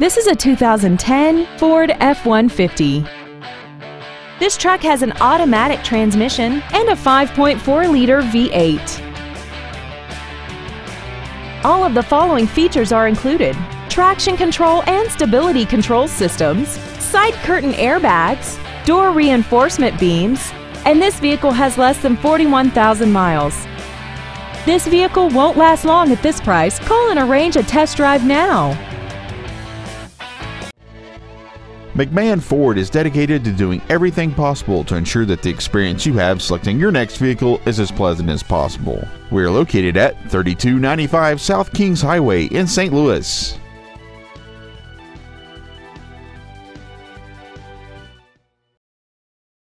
This is a 2010 Ford F-150. This truck has an automatic transmission and a 5.4-liter V8. All of the following features are included. Traction control and stability control systems, side curtain airbags, door reinforcement beams, and this vehicle has less than 41,000 miles. This vehicle won't last long at this price. Call and arrange a test drive now. McMahon Ford is dedicated to doing everything possible to ensure that the experience you have selecting your next vehicle is as pleasant as possible. We are located at 3295 South Kings Highway in St. Louis.